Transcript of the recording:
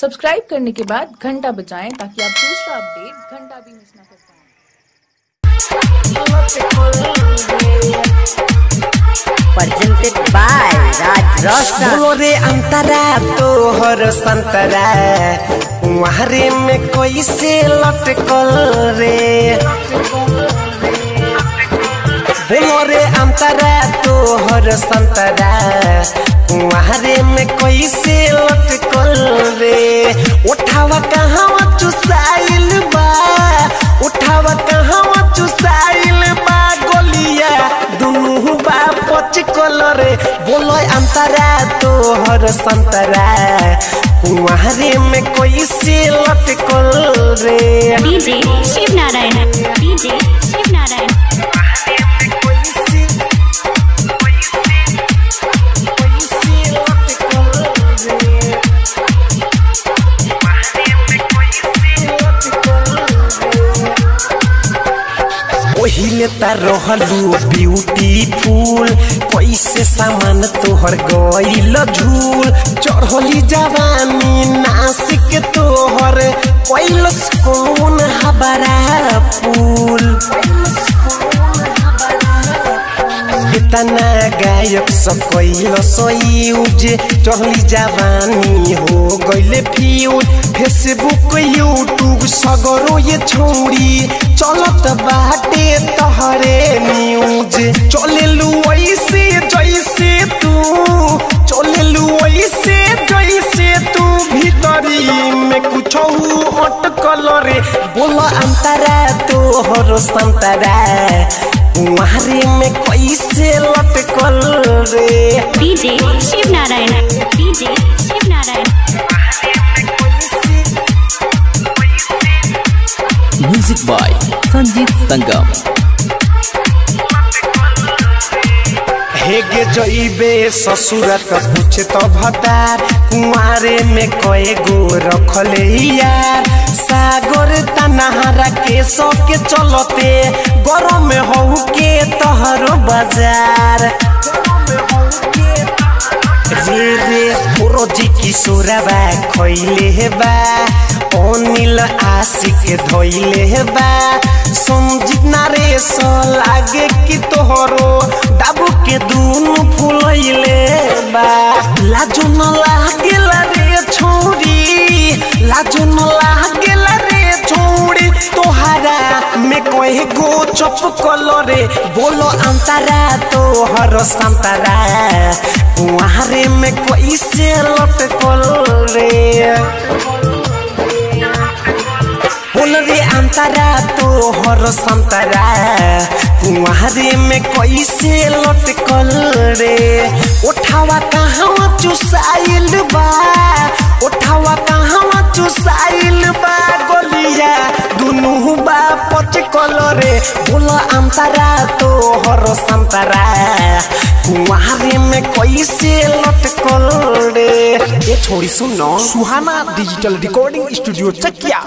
Subscribe करने के बाद घंटा बजाएँ ताकि आप दूसरा अपडेट घंटा भी मिस ना कर पाएँ. बोलो रे अंतरा तोहर संतरा। वहारे में कोई से लटकल रे। बोलो रे अंतरा तोहर संतरा। वहारे में कोई से लटकल रे उठावा कहाँ चुसाइल बा? उठावा कहाँ चुसाइल बा? गोलिया दुनू बा, पच रे बोलो अंतरा, तोहर संतरा। वहारे में कैसे लटकल रे डीजे शिव नारायण डीजे शिव नारायण ओहिले ता रहलू ब्यूटीफुल कैसे सामान तोहर गइल झूल। चढ़ली जवानी नासिक तोहर कैलस कौन हबरा फूल। इतना गायक सब कैल सयूज, चढ़ली जवानी हो गइले फ्यूज। फेसबुक यूट्यूब सगरो ये छौरी चलत बाटे तहरे न्यूज़। चलेलू ऐसे जैसे तू। चलेलू ऐसे जैसे तू। भीतरी में कुछ अटकल रे। बोलो अंतरा तोहर संतरा। वहारे में कैसे लटकल रे? DJ Shiv Narayan DJ Shiv Narayan music by Sanjeet Sangam हेगे जइबे ससुरत पूछे तो भतार कुआरे में कए गो रखले यार सागर तनहरा के सो के चलते गरम हो के तहरो बाज़ार। रे रे किशोरबा खैले बा अनिल आशिक बा। संजीत नारेश लागे कि तोहरो के दूनु फुलैले बा। लाजो न लागेला रे छोरी लाजो न लागेला रे छोरी। तोहरा में कहे गो चपकल रे बोलो अंतरा, तोहर संतरा। वहारे में कैसे लटकल रे रे अंतरा तोहर संतरा। कुंवारे में कैसे लटकल रे? उठावा कहाँ चुसाइल बा? उठावा कहाँ चुसाइल बा? गोलिया, दुनू बा पचकल रे। बोल अंतरा, तोहर संतरा। कुंवारे में कैसे लटकल रे? ये छोड़ी सुनो Suhana digital recording studio Chakia.